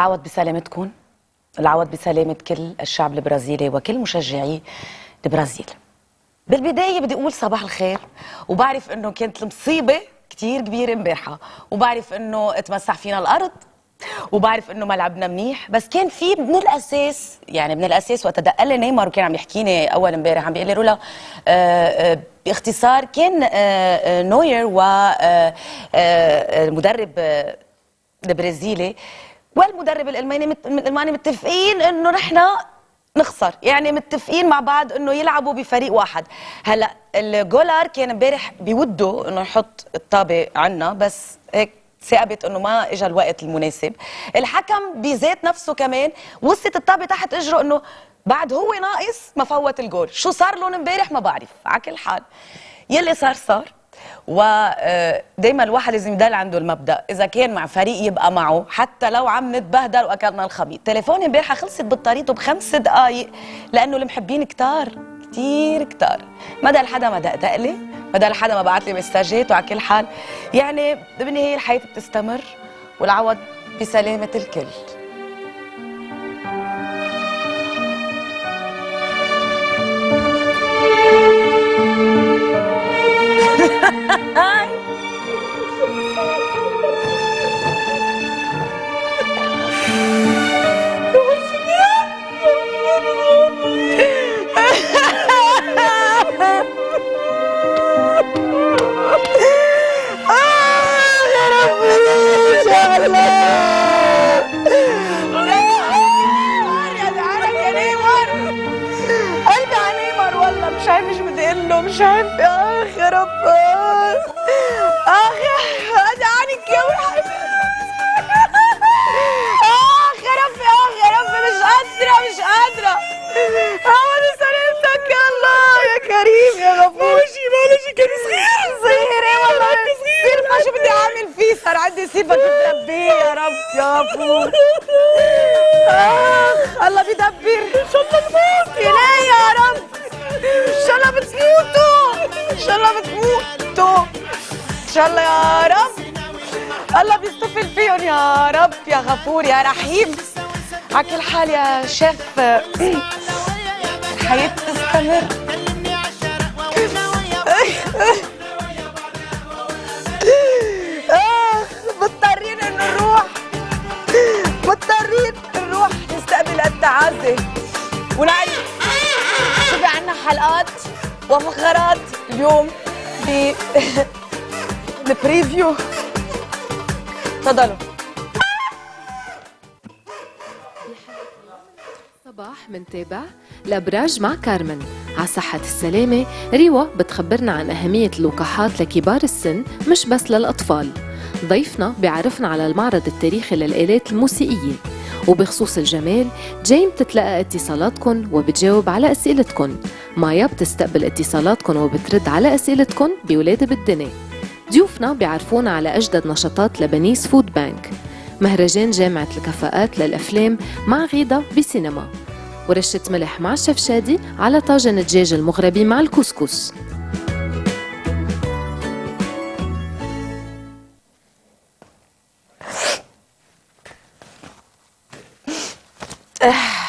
العوض بسلامتكم العوض بسلامة كل الشعب البرازيلي وكل مشجعي البرازيل. بالبداية بدي أقول صباح الخير وبعرف أنه كانت المصيبة كتير كبيرة امبارحة وبعرف أنه اتمسح فينا الأرض وبعرف إنه ما لعبنا منيح بس كان في من الأساس يعني من الأساس وقت دق لي نيمار وكان عم يحكيني أول امبارح عم بيقول لي رولا آه، آه، باختصار كان آه، آه، نوير والمدرب البرازيلي والمدرب الألماني الألماني متفقين إنه نحن نخسر. يعني متفقين مع بعض إنه يلعبوا بفريق واحد. هلأ الجولار كان امبارح بوده إنه يحط الطابة عنا بس هيك ساقبت إنه ما اجى الوقت المناسب. الحكم بذات نفسه كمان وصلت الطابة تحت إجره إنه بعد هو ناقص ما فوت الجول. شو صار لهم امبارح؟ ما بعرف. على كل حال يلي صار صار. ودائما الواحد لازم يضل عنده المبدأ. إذا كان مع فريق يبقى معه حتى لو عم نتبهدل وأكلنا الخميط تليفوني امبارحة خلصت بطاريته بخمس دقائق لأنه المحبين كتار كتير كتار. ما ضل حدا ما دقدق لي ما ضل حدا ما بعت لي مساجات وعلى كل حال. يعني بالنهاية الحياة بتستمر والعوض بسلامة الكل. مش مش عارفه اخ يا رب Yeah. غفور يا رحيم. على كل حال يا شيف. الحياة تستمر. آه، مضطرين انه نروح. مضطرين نروح نستقبل التعازي ونعرف شو في عنا حلقات وفقرات اليوم ب ال preview تفضلوا. منتابع الأبراج مع كارمن. على صحة السلامة ريوا بتخبرنا عن أهمية اللقاحات لكبار السن مش بس للأطفال. ضيفنا بيعرفنا على المعرض التاريخي للآلات الموسيقية. وبخصوص الجمال جيم بتتلقى اتصالاتكم وبتجاوب على أسئلتكم مايا بتستقبل اتصالاتكم وبترد على أسئلتكم بولادة بالدنيا. ضيوفنا بيعرفونا على أجدد نشاطات Lebanese Food Bank. مهرجان جامعة الكفاءات للأفلام مع غيضة بسينما. ورشة ملح مع الشيف شادي على طاجن الدجاج المغربي مع الكسكس.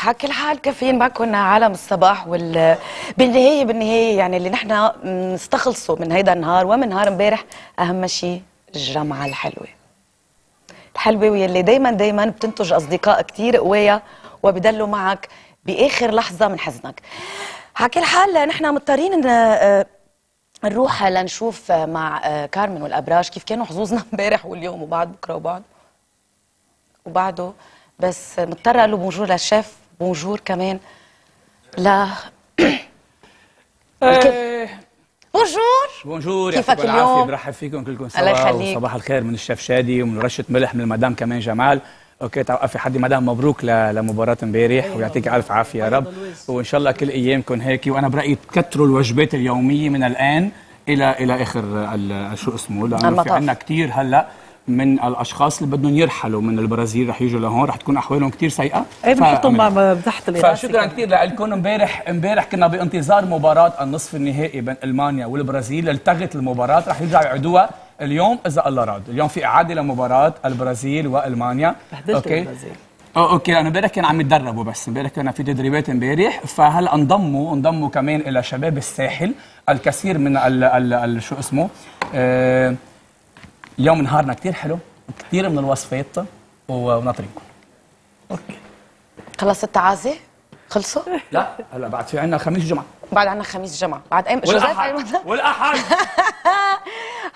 على كل حال كافيين معكم عالم الصباح وال بالنهايه بالنهاية يعني اللي نحن نستخلصه من هيدا النهار ومن نهار امبارح أهم شيء الجمعة الحلوة. الحلوة واللي دايما دايما بتنتج أصدقاء كتير قوية وبدلوا معك بآخر لحظة من حزنك. على كل حال نحن مضطرين ان آه، نروح لنشوف مع آه، كارمن والأبراج كيف كانوا حظوظنا امبارح واليوم وبعد بكرة وبعد وبعده. بس مضطرة أقول له bonjour للشيف bonjour كمان لا. bonjour bonjour كيفك يعطيكم اليوم؟ برحب فيكم كلكم الله سوا. يخليك. وصباح الخير من الشيف شادي ومن رشة ملح من المدام كمان جمال. okay توقفي حدي مدام مبروك لمباراة امبارح ويعطيك ألف عافية يا رب. وإن شاء الله كل أيامكم هيك. وأنا برأيي تكتروا الوجبات اليومية من الآن إلى إلى آخر شو اسمه لأنه في. عندنا كثير هلأ من الأشخاص اللي بدهم يرحلوا من البرازيل رح يجوا لهون رح تكون أحوالهم كثير سيئة. إيه بنحطهم تحت فشكرا كثير لكم امبارح امبارح كنا بانتظار مباراة النصف النهائي بين ألمانيا والبرازيل. التغت المباراة رح يرجعوا يعيدوها اليوم إذا الله راد. اليوم في إعادة لمباراة البرازيل وألمانيا. بهدلت البرازيل. آه أوكي أنا امبارح كان عم يتدربوا بس. امبارح كان في تدريبات إمبارح. فهلا انضموا انضموا كمان إلى شباب الساحل الكثير من ال ال ال شو اسمه؟ آه اليوم نهارنا كثير حلو كثير من الوصفات وناطرينكم okay. خلص التعازي؟ خلصوا؟ لا هلا بعد في عندنا خميس جمعة. بعد عنا خميس جمعة. بعد أي والاحد والاحد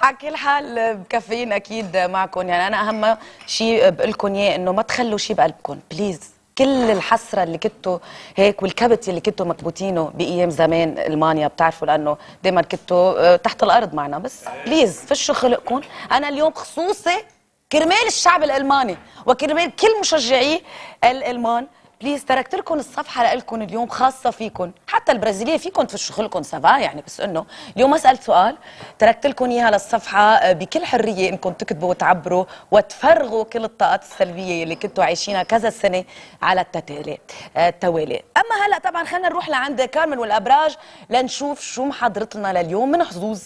على كل حال مكفيين أكيد معكم. يعني أنا أهم شيء بقول لكم إياه إنه ما تخلوا شيء بقلبكم. please كل الحسرة اللي كنتوا هيك والكبت اللي كنتوا مكبوتينه بأيام زمان ألمانيا بتعرفوا لأنه دائما كنتوا آه، تحت الأرض معنا بس. please فشوا خلقكم. أنا اليوم خصوصي كرمال الشعب الألماني وكرمال كل مشجعي الألمان please تركت لكم الصفحة لكم اليوم خاصة فيكم حتى البرازيلية فيكم تفشوا خلقكم ça va يعني بس إنه اليوم ما سالت سؤال. تركت لكم إياها للصفحة آه، بكل حرية انكم تكتبوا وتعبروا وتفرغوا كل الطاقات السلبية اللي كنتوا عايشينها كذا سنه على التتالي آه، التوالي. أما هلأ طبعا خلينا نروح لعند كارمن والأبراج لنشوف شو محضرت لنا لليوم من حظوظ.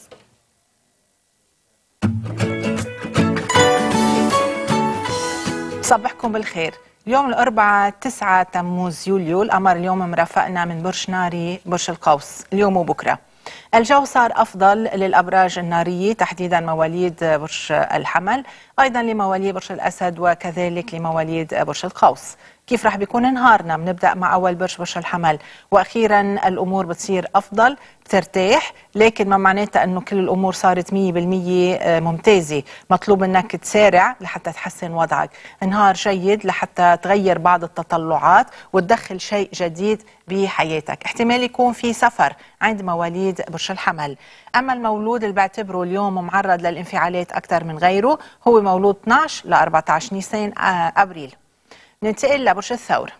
صبحكم بالخير. اليوم الأربعاء 9 تموز يوليو القمر اليوم مرافقنا من برج ناري برج القوس. اليوم وبكرة. الجو صار أفضل للأبراج النارية تحديدا مواليد برج الحمل أيضا لمواليد برج الأسد وكذلك لمواليد برج القوس. كيف رح بيكون نهارنا بنبدأ مع أول برج برج الحمل. وأخيرا الأمور بتصير أفضل بترتاح لكن ما معناتها أنه كل الأمور صارت 100% ممتازة. مطلوب أنك تسارع لحتى تحسن وضعك. نهار جيد لحتى تغير بعض التطلعات وتدخل شيء جديد بحياتك. احتمال يكون في سفر عند مواليد برج الحمل. أما المولود اللي بعتبره اليوم معرض للانفعالات أكثر من غيره هو مولود 12 ل 14 نيسان آه، أبريل. ننتقل لبرج الثور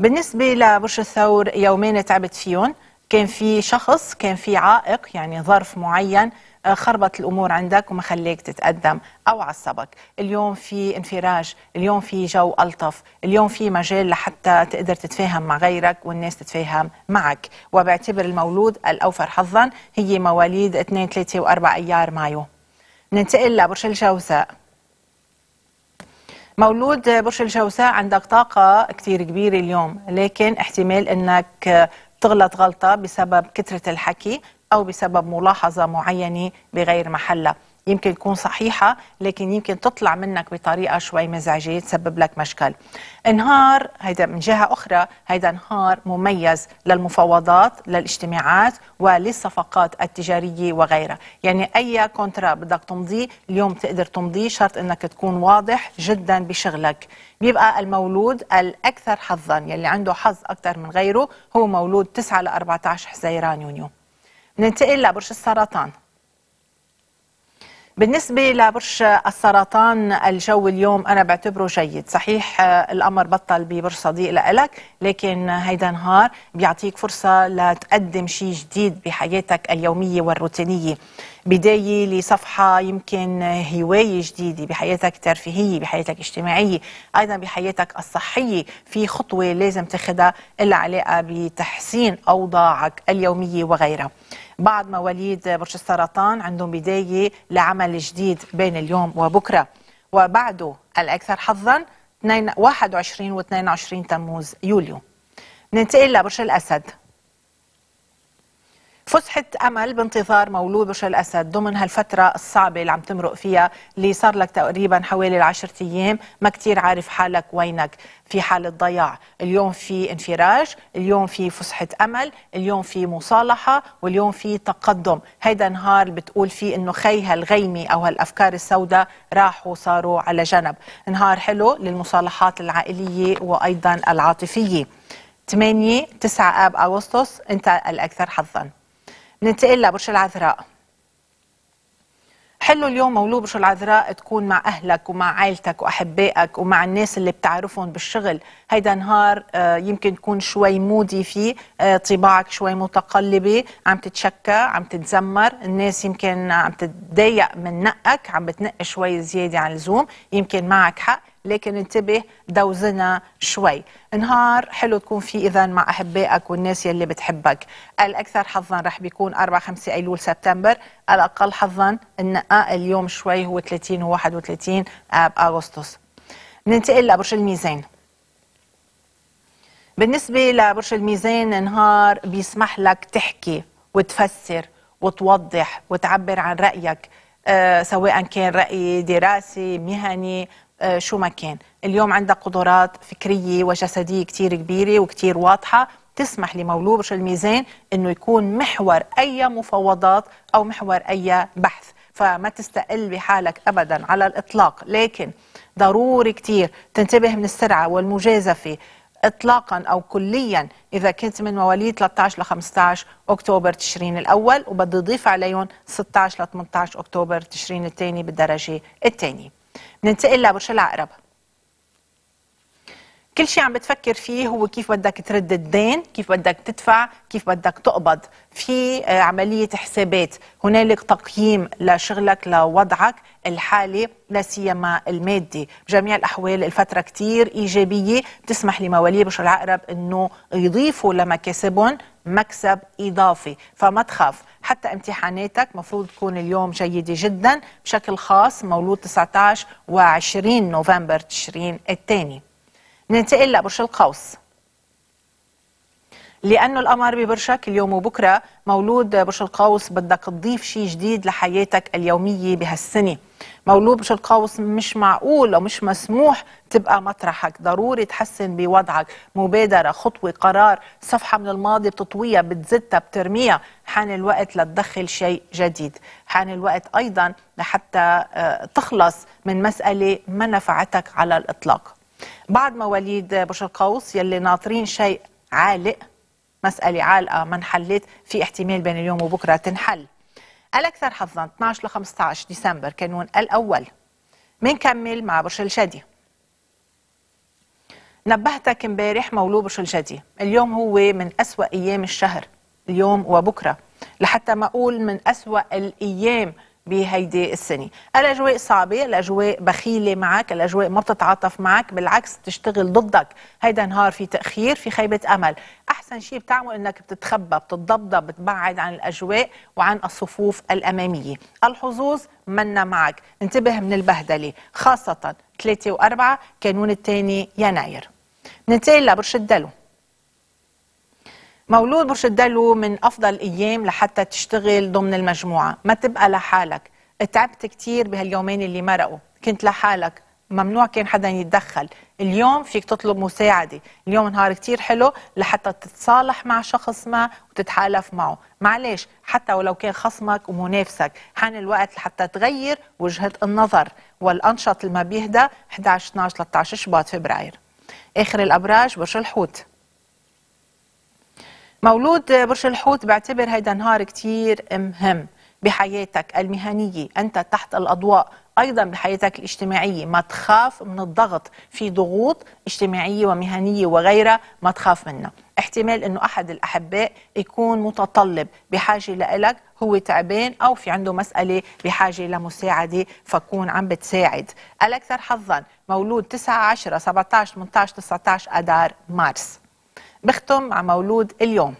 بالنسبة لبرج الثور يومين تعبت فيهم. كان في شخص كان في عائق يعني ظرف معين آه، خربط الأمور عندك وما خليك تتقدم أو عصبك اليوم في انفراج اليوم في جو ألطف اليوم في مجال لحتى تقدر تتفاهم مع غيرك والناس تتفاهم معك. وبعتبر المولود الأوفر حظا هي مواليد 2 3 و4 أيار مايو. ننتقل لبرج الجوزاء. مولود برج الجوزاء عندك طاقة كتير كبيرة اليوم لكن احتمال إنك تغلط غلطة بسبب كثرة الحكي أو بسبب ملاحظة معينة بغير محلها. يمكن تكون صحيحة لكن يمكن تطلع منك بطريقة شوي مزعجة تسبب لك مشكل. نهار هيدا من جهة أخرى هيدا نهار مميز للمفاوضات للاجتماعات وللصفقات التجارية وغيرها. يعني أي كونترا بدك تمضيه اليوم تقدر تمضيه شرط أنك تكون واضح جدا بشغلك. بيبقى المولود الأكثر حظا يلي عنده حظ أكثر من غيره هو مولود 9 ل 14 حزيران يونيو. ننتقل لبرج السرطان. بالنسبة لبرج السرطان الجو اليوم أنا بعتبره جيد. صحيح القمر بطل ببرج صديق لإلك لكن هيدا نهار بيعطيك فرصة لتقدم شيء جديد بحياتك اليومية والروتينية. بداية لصفحة يمكن هواية جديدة بحياتك الترفيهية بحياتك الاجتماعية أيضا بحياتك الصحية. في خطوة لازم تاخدها اللي علاقة بتحسين أوضاعك اليومية وغيرها. بعض مواليد برج السرطان عندهم بداية لعمل جديد بين اليوم وبكرة. وبعده الأكثر حظا 21 و 22 تموز يوليو. ننتقل لبرج الأسد. فسحة أمل بانتظار مولود برج الأسد ضمن هالفترة الصعبة اللي عم تمرق فيها اللي صار لك تقريبا حوالي العشرة أيام. ما كتير عارف حالك وينك. في حالة ضياع. اليوم في انفراج اليوم في فسحة أمل اليوم في مصالحة واليوم في تقدم. هيدا نهار بتقول فيه إنه خي هالغيمة أو هالأفكار السوداء راحوا صاروا على جنب. نهار حلو للمصالحات العائلية وأيضا العاطفية. 8 9 آب أغسطس. أنت الأكثر حظاً. ننتقل لبرج العذراء. حلو اليوم مولود برج العذراء تكون مع أهلك ومع عائلتك وأحبائك ومع الناس اللي بتعرفهم بالشغل. هيدا نهار آه، يمكن تكون شوي مودي فيه آه، طباعك شوي متقلبة عم تتشكى عم تتذمر الناس يمكن عم تتضايق من نقك عم بتنق شوي زيادة عن اللزوم يمكن معك حق. لكن انتبه دوزنا شوي. نهار حلو تكون فيه اذا مع أحبائك والناس يلي بتحبك. الأكثر حظا رح بيكون 4 5 أيلول سبتمبر. الأقل حظا النقاء اليوم شوي هو 30 و 31 آب أغسطس. ننتقل لبرج الميزان. بالنسبة لبرج الميزان نهار بيسمح لك تحكي وتفسر وتوضح وتعبر عن رأيك آه سواء كان رأي دراسي مهني شو ما كان. اليوم عندك قدرات فكرية وجسدية كتير كبيرة وكتير واضحة تسمح لمولود برج الميزان إنه يكون محور أي مفاوضات أو محور أي بحث. فما تستقل بحالك ابدا على الإطلاق. لكن ضروري كتير تنتبه من السرعة والمجازفة. اطلاقا أو كليا إذا كنت من مواليد 13 ل 15 أكتوبر تشرين الأول وبدي اضيف عليهم 16 ل 18 أكتوبر تشرين الثاني بالدرجة الثانية. ننتقل لبرج العقرب. كل شيء عم بتفكر فيه هو كيف بدك ترد الدين كيف بدك تدفع كيف بدك تقبض. في آه، عملية حسابات. هنالك تقييم لشغلك لوضعك الحالي لا سيما المادي. بجميع الأحوال الفترة كتير إيجابية. بتسمح لمواليد بشر العقرب أنه يضيفوا لمكاسبهم مكسب إضافي. فما تخاف حتى امتحاناتك مفروض تكون اليوم جيدة جدا بشكل خاص مولود 19 و20 نوفمبر تشرين الثاني. ننتقل لبرج القوس. لأنه القمر ببرجك اليوم وبكرة مولود برج القوس بدك تضيف شيء جديد لحياتك اليومية بهالسنة. مولود برج القوس مش معقول أو مش مسموح تبقى مطرحك. ضروري تحسن بوضعك. مبادرة خطوة قرار. صفحة من الماضي بتطويها بتزتها بترميها. حان الوقت لتدخل شيء جديد. حان الوقت أيضا لحتى آه، تخلص من مسألة ما نفعتك على الإطلاق. بعض مواليد برج القوس يلي ناطرين شيء عالق مسألة عالقة ما انحلت في احتمال بين اليوم وبكرة تنحل. الأكثر حظا 12 ل 15 ديسمبر كانون الأول. منكمل مع برج الجدي. نبهتك امبارح مولود برج الجدي. اليوم هو من أسوأ أيام الشهر اليوم وبكرة. لحتى ما أقول من أسوأ الأيام بهيدي السنة. الأجواء صعبة الأجواء بخيلة معك الأجواء ما بتتعاطف معك بالعكس تشتغل ضدك. هيدا نهار في تأخير في خيبة أمل. أحسن شيء بتعمل أنك بتتخبى بتتضبضب بتبعد عن الأجواء وعن الصفوف الأمامية. الحظوظ منا معك. انتبه من البهدلة خاصة 3 و4 كانون الثاني يناير. ننتقل لبرج الدلو مولود برج الدلو من أفضل الأيام لحتى تشتغل ضمن المجموعة. ما تبقى لحالك. تعبت كثير بهاليومين اللي مرقوا. كنت لحالك. ممنوع كان حدا يتدخل. اليوم فيك تطلب مساعدة. اليوم نهار كتير حلو لحتى تتصالح مع شخص ما وتتحالف معه. معلش حتى ولو كان خصمك ومنافسك. حان الوقت لحتى تغير وجهة النظر. والأنشط اللي ما بيهدى 11 12 13 شباط فبراير. آخر الأبراج برج الحوت. مولود برج الحوت بعتبر هيدا نهار كتير مهم بحياتك المهنية. أنت تحت الأضواء أيضا بحياتك الاجتماعية. ما تخاف من الضغط. في ضغوط اجتماعية ومهنية وغيرها ما تخاف منها. احتمال أنه أحد الأحباء يكون متطلب بحاجة لإلك هو تعبان أو في عنده مسألة بحاجة لمساعدة فكون عم بتساعد. الأكثر حظا. مولود 9 10 17 18 19 أدار مارس. بختم مع مولود اليوم.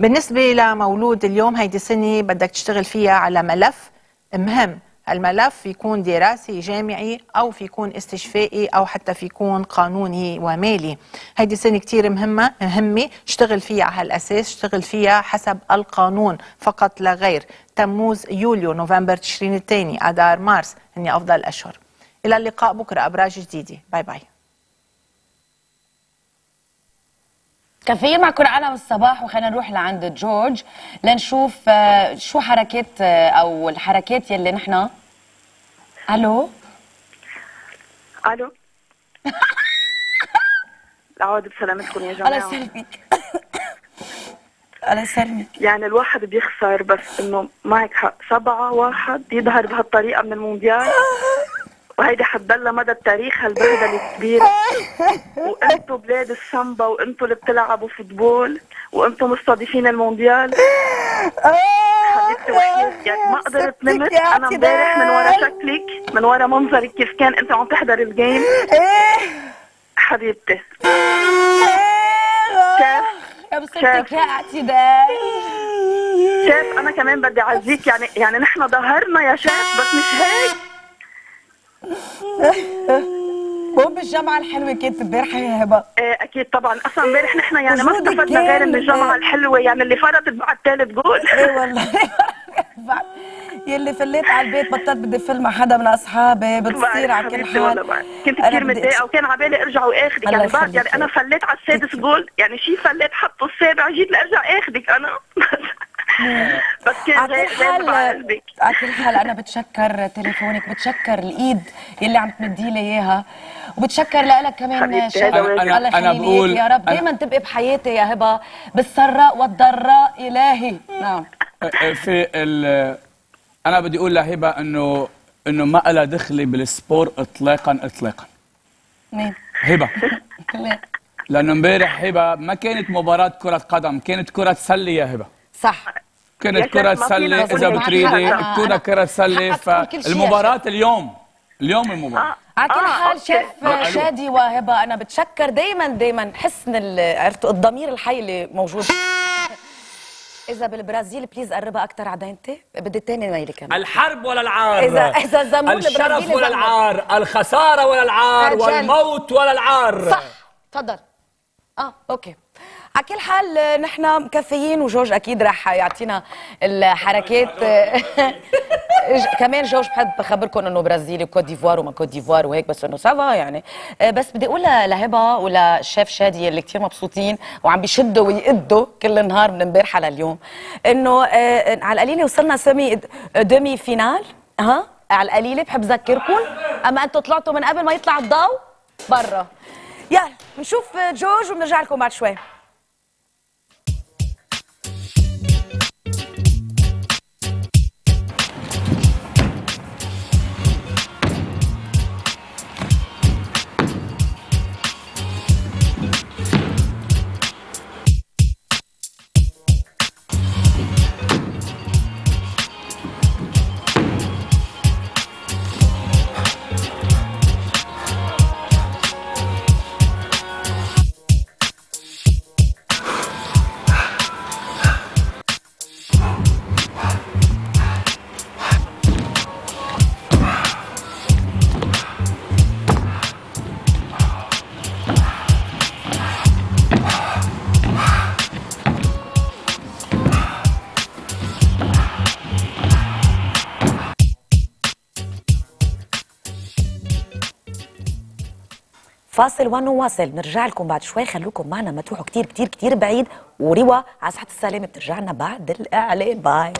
بالنسبة لمولود اليوم هيدي سنة بدك تشتغل فيها على ملف. مهم الملف يكون دراسي جامعي أو في يكون استشفائي أو حتى في يكون قانوني ومالي. هيدي سنة كتير مهمة مهمة. اشتغل فيها على هالأساس اشتغل فيها حسب القانون فقط لا غير. تموز يوليو نوفمبر تشرين الثاني أدار مارس هني أفضل الأشهر إلى اللقاء بكرة أبراج جديدة. باي باي. مكفيين معكم عالم الصباح وخلينا نروح لعند جورج لنشوف آه، شو حركات آه، أو الحركات يلي نحن ألو؟ ألو؟ العوض بسلامتكم يا الله جماعة. يسلمك. الله يسلمك. يعني الواحد بيخسر بس إنه معك حق سبعة واحد يظهر بهالطريقة من المونديال. وهيدي حتضلها مدى التاريخ هالبهدلة الكبيرة. وأنتو بلاد السامبا وأنتو اللي بتلعبوا فوتبول وأنتو مستضيفين المونديال. حبيبتي وحياتي يعني ما قدرت نمت. أنا امبارح من ورا شكلك من ورا منظرك كيف كان أنت عم تحضر ال game. حبيبتي. شاف. يا بصيرتك شاف. يا اعتدال شاف أنا كمان بدي أعزيك. يعني يعني نحن ظهرنا يا شاف بس مش هيك. مو بالجمعة الحلوة كانت امبارحه يا هبة. إيه أكيد طبعا. أصلا امبارح نحن يعني ما استفدنا غير من الجمعة الحلوة يعني اللي فرطت بعد ثالث جول إيه والله. يلي فليت على البيت بطلت بدي فل مع حدا من أصحابي بتصير على كل حال. كنت كثير متضايقة وكان على بالي أرجع واخذك يعني بعد. يعني أنا فليت على السادس جول يعني شي فليت حطوا السابع جيت لأرجع اخذك أنا. بس على غير كل حال على كل حال أنا بتشكر تليفونك بتشكر الإيد يلي عم تمدي لي إياها وبتشكر لك كمان واجب. الله أنا- أنا بقول- يا رب دائما تبقي بحياتي يا هبة. بالسراء والضراء إلهي. نعم. في ال أنا بدي أقول لهبة انه إنه ما لها دخله بالسبور اطلاقا اطلاقا. مين؟ هبة. ليه؟ لأنه إمبارح هبة ما كانت مباراة كرة قدم كانت كرة سله يا هبة. صح. كانت كرة سلة إذا بتريدي تكون. كرة سلة فالمباراة اليوم اليوم المباراة. على كل آه، حال أوكي. شيف. شادي وهبة أنا بتشكر دائما دائما حسن الضمير الحي اللي موجود. إذا بالبرازيل بليز قربها أكثر على دينتي بدي الثاني ميلي كمان. الحرب ولا العار؟ إذا- إذا زمون الشرف ولا. العار؟ الخسارة ولا العار. والموت ولا العار؟ صح. تفضل. آه okay. على كل حال آه، نحن مكفيين وجورج أكيد رح يعطينا الحركات. آه، كمان جورج بحب بخبركم إنه برازيلي وكوت ديفوار وما كوت ديفوار وهيك بس إنه ça va يعني. آه، بس بدي أقول لهبه وللشيف شادي اللي كثير مبسوطين وعم بيشدوا ويقدوا كل النهار من امبارحه لليوم إنه آه، على القليلة وصلنا semi demi-finale ها على القليلة بحب ذكركم. أما أنتم طلعتوا من قبل ما يطلع الضوء برا. يلا بنشوف جورج وبنرجع لكم بعد شوي. فاصل ونواصل. نرجع لكم بعد شوي. خلوكم معنا. ما تروحوا كتير كتير كتير بعيد. وروا على صحة السلامة بترجع لنا بعد الإعلان. باي